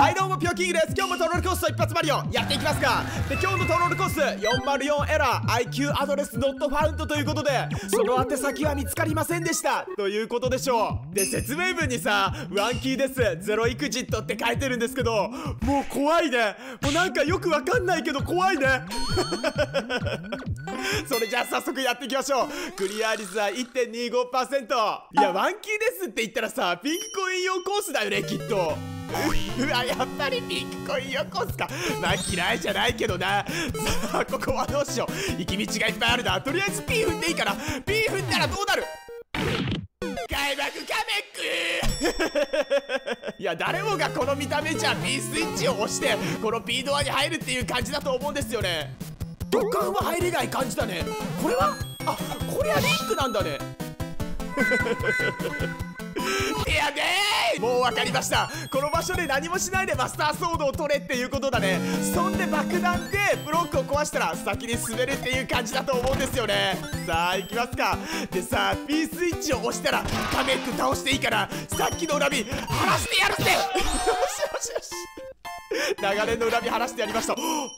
はいどうもピョキングです。今日もトロールコースト一発マリオやっていきますか。で今日のトロールコース404エラー IQ アドレスノットファウンドということでその宛先は見つかりませんでした。ということでしょう。で説明文にさワンキーです。ゼロエクジットって書いてるんですけどもう怖いね。もうなんかよくわかんないけど怖いね。それじゃあ早速やっていきましょう。クリア率は1.25%いやワンキーですって言ったらさピンクコイン用コースだよねきっと。うわやっぱりピンクコインよこすか。まあ嫌いじゃないけどな。さあここはどうしよう。行き道がいっぱいあるな。とりあえず P 踏んでいいかな。P 踏んだらどうなる？開幕カメック。いや誰もがこの見た目じゃ P スイッチを押してこの P ドアに入るっていう感じだと思うんですよね。ドカンは入れない感じだね。これは？あこれはリンクなんだね。もう分かりました。この場所で何もしないでマスターソードを取れっていうことだね。そんで爆弾でブロックを壊したら先に進めるっていう感じだと思うんですよね。さあ行きますか。でさ P スイッチを押したらカメック倒していいからさっきの恨み晴らしてやるって。よしよしよし。流れの恨み晴らしてやりました。ボロッ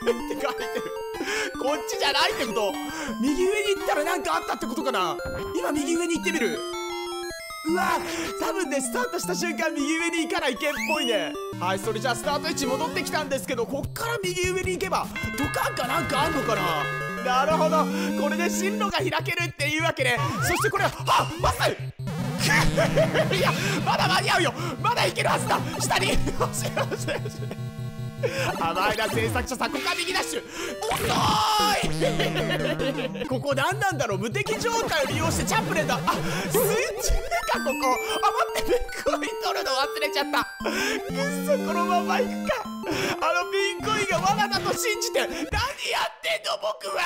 クって書いてる。こっちじゃないってこと。右上に行ったら何かあったってことかな。今右上に行ってみる。うわ多分ねスタートした瞬間右上に行かないけんっぽいね。はいそれじゃあスタート位置戻ってきたんですけどこっから右上に行けばドカンかなんかあんのかな。なるほど。これで進路が開けるっていうわけで、ね、そしてこれはあまさにいやまだ間に合うよ。まだいけるはずだ。下に。よしよしよし。甘いな制作者さんここか右ダッシュ遅い。ここ何なんだろう無敵状態を利用してチャンプレンだ。あスイッチかここ。あ待ってビッグコイン取るの忘れちゃった。くっそこのまま行くか。あのピンコインが罠だと信じて何やってんの僕は。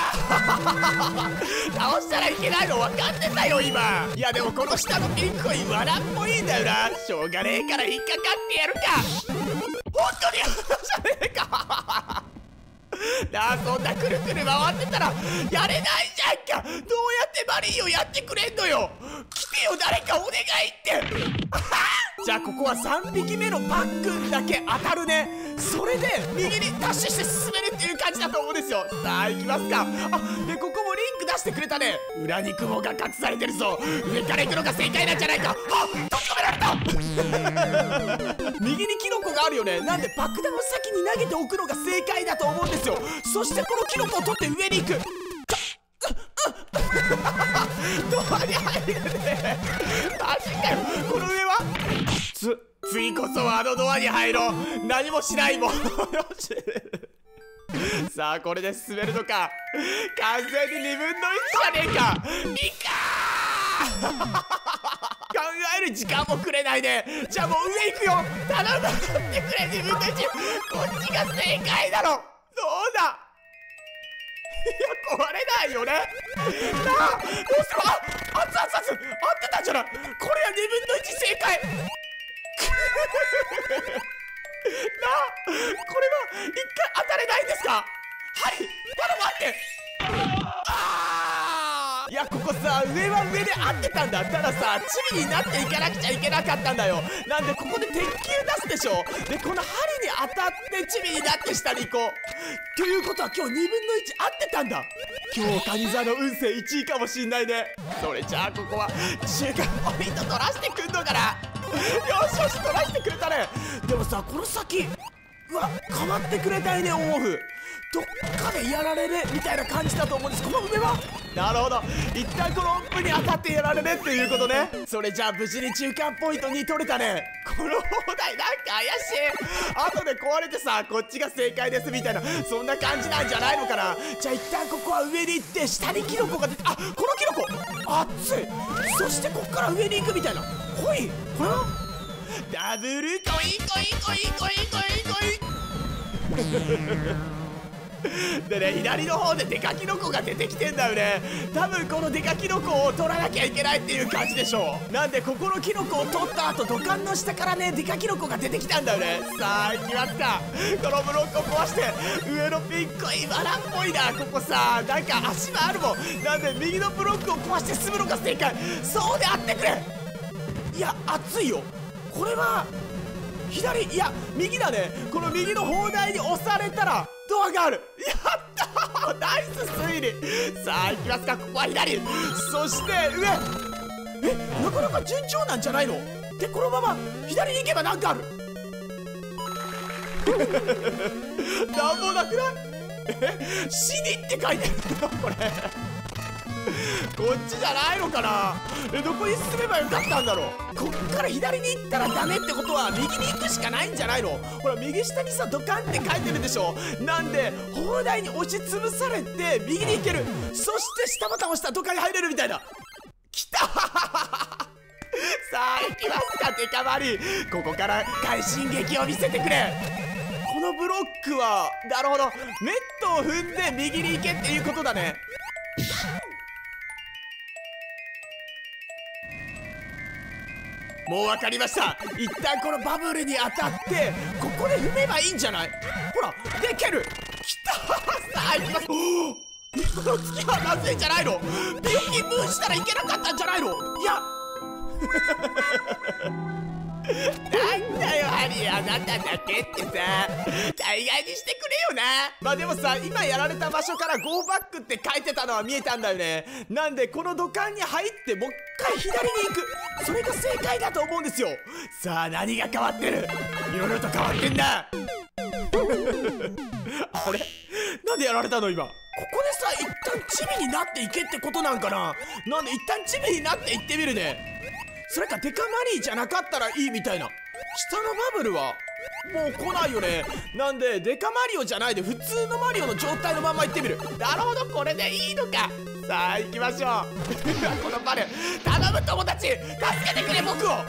倒したらいけないの分かってたよ今。いやでもこの下のピンコイン罠っぽいんだよな。しょうがねえから引っかかってやるか。本当に。じゃねえか。なあそんなくるくる回ってたらやれないじゃんかどうやってマリーをやってくれんのよ。来てよ誰かお願いって。じゃあここは3匹目のパックンだけ当たるね。それで右にダッシュして進めるっていう感じだと思うんですよ。さあ行きますか。あでここもリンク出してくれたね。裏に雲が隠されてるぞ。上から行くのが正解なんじゃないか。あ閉じ込められた。右にキノコがあるよね。なんで爆弾を先に投げておくのが正解だと思うんですよ。そしてこのキノコを取って上に行くドアに入るね。マジかよこの上は？つ次こそはあのドアに入ろう。何もしないもん。よしさあこれで進めるのか。完全に2分の1じゃねえか。いか考える時間もくれないでじゃあもう上行くよ。頼むってくれ。2分の1こっちが正解だろ。どうだ？壊れないよね。なあどうしようあ熱々熱合ってたんじゃないこれは2分の1正解なあこれは1回当たれないんですかはい頼むっていやここさ上は上で合ってたんだ。たらさチビになっていかなくちゃいけなかったんだよ。なんでここで鉄球出すでしょでこの針に当たってチビになって下に行こう。ということは今日2分の1合ってたんだ。今日谷沢の運勢1位かもしんないね。それじゃあここは中間ポイント取らせてくんのかな。よしよし取らせてくれたね。でもさこの先うわ変わってくれたいねオンオフ。どっかでやられるみたいな感じだと思うんです。この上は？なるほど。一旦この音符に当たってやられるっていうことね。それじゃあ無事に中間ポイントに取れたね。この放題なんか怪しい。後で壊れてさこっちが正解ですみたいな。そんな感じなんじゃないのかな。じゃあ一旦ここは上に行って下にキノコが出てあこのキノコ！熱い。そしてこっから上に行くみたいな。ほい。これは？ダブル。コインコインコインコインコインコイン でね左の方でデカキノコが出てきてんだよね。多分このデカキノコを取らなきゃいけないっていう感じでしょう。なんでここのキノコを取った後土管の下からねデカキノコが出てきたんだよね。さあ行きますかこのブロックを壊して上のピンクいバラっぽいなここさ。なんか足があるもん。なんで右のブロックを壊して進むのが正解。そうであってくれ。いや熱いよ。これは左いや右だね。この右の砲台に押されたらドアがある。やったー。ナイス推理。さあ行きますか。ここは左。そして上。えなかなか順調なんじゃないの？でこのまま左に行けばなんかある。なんもなくない？え？死にって書いてるの？これ。こっちじゃないのかな？えどこに進めばよかったんだろう？こっから左に行ったらダメってことは右に行くしかないんじゃないの？ほら右下にさドカンって書いてるでしょ？なんで砲台に押しつぶされて右に行ける。そして下ボタン押したらドカンに入れるみたいな。来た！さあ行きますかデカマリここから快進撃を見せてくれ。このブロックはなるほど。ネットを踏んで右に行けっていうことだね。もう分かりました。一旦このバブルに当たってここで踏めばいいんじゃない？ほらできる。きたさあ行きます。この月はまずいんじゃないの？ピヨキンムーンしたらいけなかったんじゃないの？いや。なんだよハリーあなただけってさ。大概にしてくれよな。まあでもさ今やられた場所からゴーバックって書いてたのは見えたんだよね。なんでこの土管に入ってもう一回左に行く。それが正解だと思うんですよ。さあ何が変わってる？いろいろと変わってんだ あれ？なんでやられたの今？ここでさ一旦チビになっていけってことなんかな？なんで一旦チビになっていってみるね。それかデカマリーじゃなかったらいいみたいな。下のバブルはもう来ないよね。なんでデカマリオじゃないで普通のマリオの状態のまま行ってみる。なるほどこれでいいのか。さあ行きましょう。このバル頼む友達助けてくれ僕を。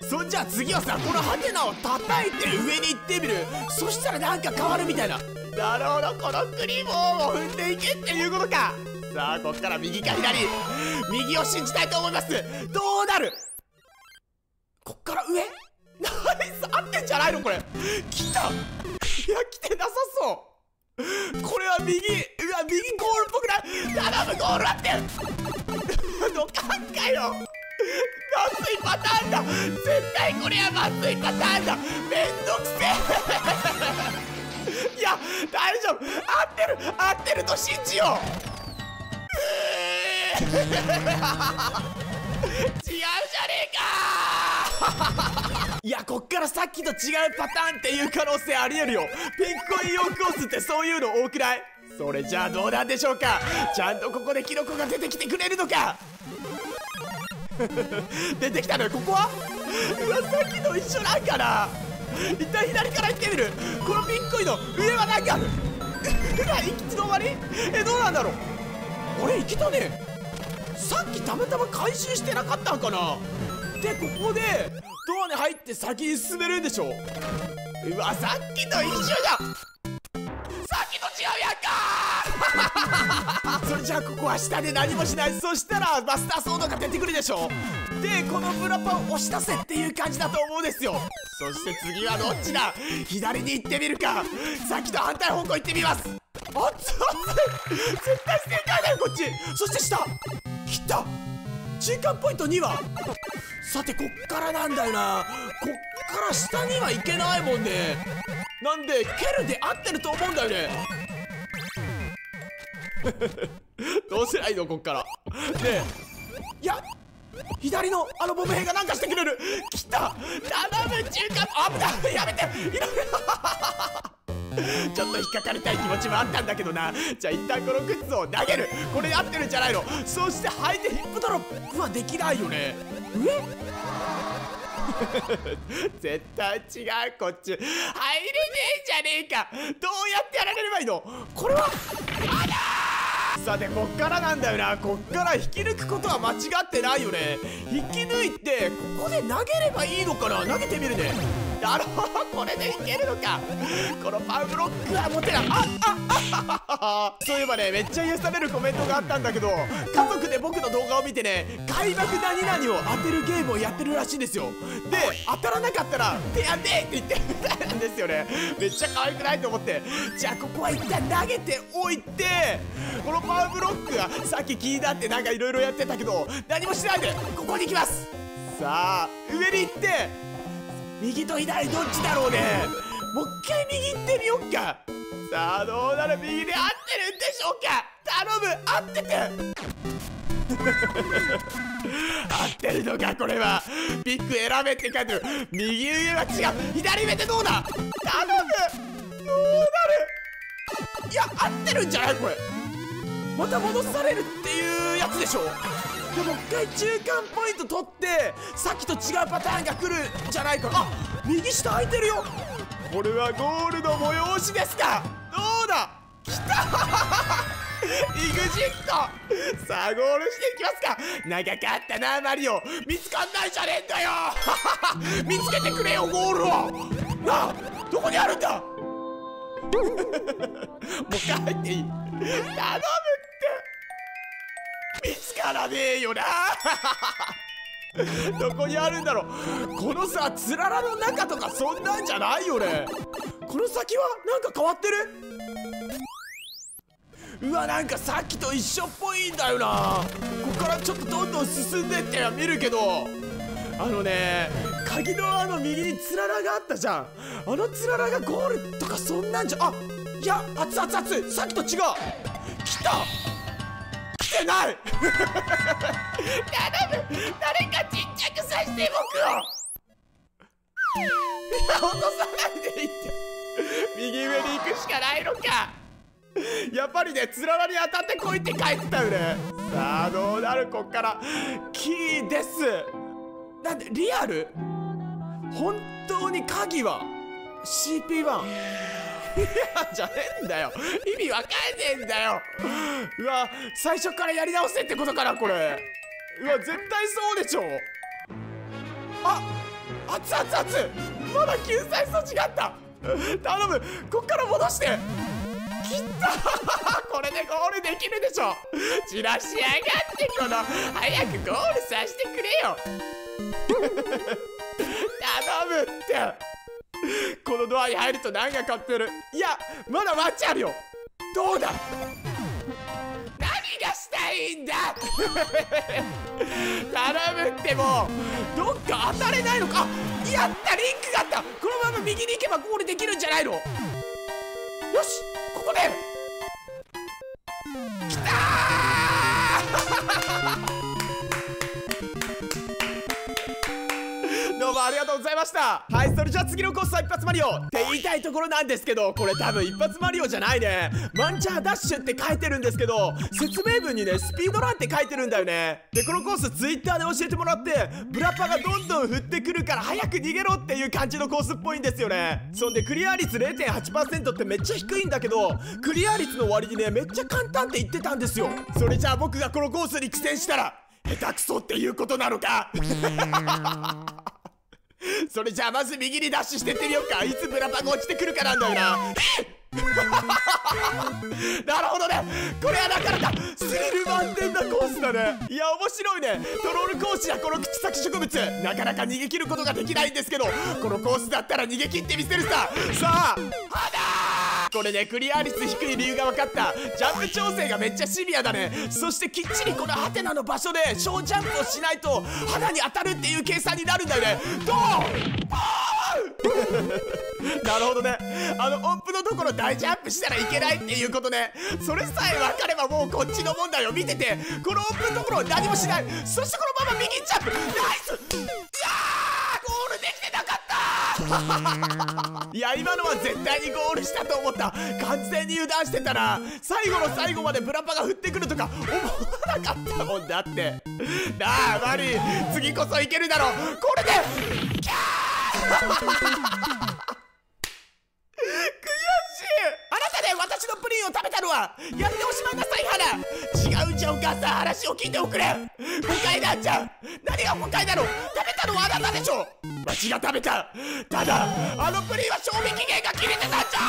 そんじゃあ次はさこのハテナを叩いて上に行ってみる。そしたらなんか変わるみたいな。なるほどこのクリボーを踏んでいけっていうことか。さあこっから右か左。右を信じたいと思います。どうなる？こっから上？ナイス！合ってんじゃないのこれ？来た！いや来てなさそう！これは右！うわ右ゴールっぽくない？頼むゴール合って！どかんかよまずいパターンだ！絶対これはまずいパターンだ！めんどくせえ！いや大丈夫！合ってる！合ってると信じよう！違うじゃねえかいやこっからさっきと違うパターンっていう可能性ありえるよ。ピンクコインヨークコースってそういうの多くない？それじゃあどうなんでしょうか？ちゃんとここでキノコが出てきてくれるのか？出てきたのよここは？うわさっきと一緒なんかな？一旦左から行ってみる？このピンクコインの上は何かある？うわ行きつの終わり？えどうなんだろう？あれ行けたね。さっきたまたま回収してなかったんかな？でここでドアに入って先に進めるんでしょ？うわさっきと一緒じゃんさっきと違うやんか！それじゃあここは下で何もしない。そしたらマスターソードが出てくるでしょ？でこのブラパンを押し出せっていう感じだと思うんですよ。そして次はどっちだ？左に行ってみるか。さっきと反対方向行ってみます。熱々絶対正解だよこっち。そして下。来た。中間ポイント2は。さてこっからなんだよな。こっから下には行けないもんね。なんで蹴るで合ってると思うんだよね。どうすりゃいのこっから。ねえ。いや左のあのボム兵がなんかしてくれる。来た。頼む中間。危ないやめて。いらちょっと引っかかりたい気持ちもあったんだけどな。じゃあ一旦このグッズを投げる。これ合ってるんじゃないの。そして履いてヒップドロップ。はできないよね。上 絶対違うこっち。入れねえじゃねえか。どうやってやられればいいの？これはあらさてこっからなんだよな。こっから引き抜くことは間違ってないよね。引き抜いてここで投げればいいのかな？投げてみるね。なるほど。これでいけるのか。このパウブロックは持てない。あああそういえばねめっちゃ癒されるコメントがあったんだけど家族で僕の動画を見てね開幕何々を当てるゲームをやってるらしいんですよ。で当たらなかったら「手当て!」って言ってるみたいなんですよね。めっちゃ可愛くないと思って。じゃあここは一旦投げておいてこのパウブロックがさっき聞いたってなんかいろいろやってたけど何もしないでここに行きます。さあ上に行って右と左どっちだろうね。もう一回右行ってみよっか。さあどうなる？右で合ってるんでしょうか。頼む合ってて。合ってるのかこれは。ビッグ選べって書いてる。右上は違う。左上ってどうだ？頼むどうなる？いや合ってるんじゃない？これ。また戻されるっていうやつでしょでも一回中間ポイント取ってさっきと違うパターンが来るんじゃないかあ右下空いてるよ。これはゴールの催しですか。どうだ。きた。EXIT さあゴールしていきますか。長かったなマリオ。見つかんないじゃねえんだよ。見つけてくれよゴールを。なあどこにあるんだ。もう一回入っていい。頼むって見つからねえよな。どこにあるんだろう。このさつららの中とかそんなんじゃないよね。この先はなんか変わってる？うわなんかさっきと一緒っぽいんだよな。ここからちょっとどんどん進んでっては見るけど。あのね鍵のあの右につららがあったじゃん。あのつららがゴールとかそんなんじゃあいや熱々熱さっきと違う。来た。来てない！頼む！誰かちっちゃくさして僕を！いや落とさないでいいって。右上に行くしかないのか。やっぱりねつららに当たってこいって書いてたよね。さあどうなる？こっから。キーです。なんでリアル？本当に鍵は？CP1 いやじゃねえんだよ。意味わかんねえんだよ。うわ最初からやり直せってことかなこれ。うわ絶対そうでしょ。あ熱々熱まだ救済措置があった。頼むこっから戻して。きった これでゴールできるでしょ。散らしやがってこの。早くゴールさせてくれよ。頼むって。このドアに入ると何が買ってる？いやまだ待ちあるよ。どうだ？何がしたいんだ？頼むってもうどっか当たれないのか？やったリンクがあった。このまま右に行けばゴールできるんじゃないの？よしここで。きたどうもありがとうございました。はいそれじゃあ次のコースは一発マリオ。って言いたいところなんですけどこれ多分一発マリオじゃないね。マンチャーダッシュって書いてるんですけど説明文にねスピードランって書いてるんだよね。でこのコースツイッターで教えてもらってブラッパがどんどん降ってくるから早く逃げろっていう感じのコースっぽいんですよね。そんでクリア率0.8%ってめっちゃ低いんだけどクリア率の割にねめっちゃ簡単って言ってたんですよ。それじゃあ僕がこのコースに苦戦したら下手くそっていうことなのか。それじゃあまず右にダッシュしてってみようか。いつブラパが落ちてくるかなんだよな。なるほどね。これはなかなかスリル満点なコースだね。いや面白いね。トロールコースやこの口先植物。なかなか逃げ切ることができないんですけどこのコースだったら逃げ切ってみせるさ。さあ花これねクリア率低い理由が分かった。ジャンプ調整がめっちゃシビアだね。そしてきっちりこのハテナの場所で小ジャンプをしないと肌に当たるっていう計算になるんだよね。どう？なるほどね。あの音符のところ大ジャンプしたらいけないっていうことね。それさえ分かればもうこっちの問題を見てて。この音符のところを何もしない。そしてこのまま右ジャンプ。ナイスいやーゴールできてなかった いや今のは絶対にゴールしたと思った。完全に油断してたら最後の最後までブラパが降ってくるとか思わなかったもんだって。なあマリー。次こそいけるだろこれでキャー！悔しい。あなたで私のプリンを食べたのはやっておしまいちゃんお母さん話を聞いておくれ。誤解なんじゃん何が誤解なの食べたのはあなたでしょわしが食べた。ただあのプリンは賞味期限が切れてたんじゃ。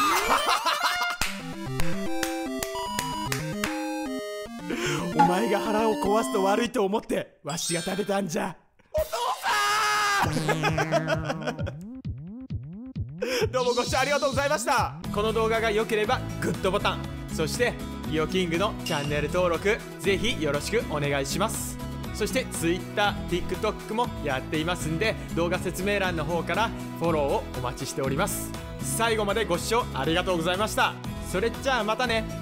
お前が腹を壊すと悪いと思ってわしが食べたんじゃ。お父さん。どうもご視聴ありがとうございました。この動画が良ければグッドボタン。そしてリオキングのチャンネル登録ぜひよろしくお願いします。そして TwitterTikTok もやっていますんで動画説明欄の方からフォローをお待ちしております。最後までご視聴ありがとうございました。それじゃあまたね。